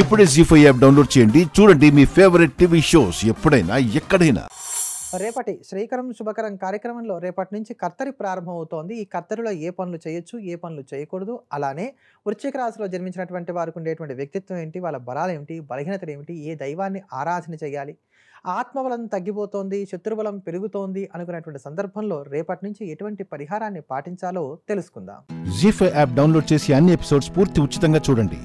ఇప్పుడే G five app download చేయండి. చూడండి మీ ఫేవరెట్ టీవీ షోస్ ఎప్పుడైనా ఎక్కడైనా. రేపటి శ్రీకరం శుభకరం కార్యక్రమంలో రేపటి నుంచి కత్తరి ప్రారంభమవుతోంది. ఈ కత్తరిలో ఏ పనులు చేయొచ్చు ఏ పనులు చేయకూడదు అలానే వృశ్చిక రాశిలో జన్మించినటువంటి వారికి ఉండేటువంటి వ్యక్తిత్వం ఏంటి వాళ్ళ బలాలు ఏమిటి బలహీనతలు ఏమిటి ఏ దైవాన్ని ఆరాధన చేయాలి ఆత్మబలం తగ్గిపోతోంది శత్రుబలం పెరుగుతోంది అనుకునేటువంటి సందర్భంలో రేపటి నుంచి ఎటువంటి పరిహారాన్ని పాటించాలో తెలుసుకుందాం. జీ యాప్ డౌన్లోడ్ చేసి అన్ని ఎపిసోడ్స్ పూర్తి ఉచితంగా చూడండి.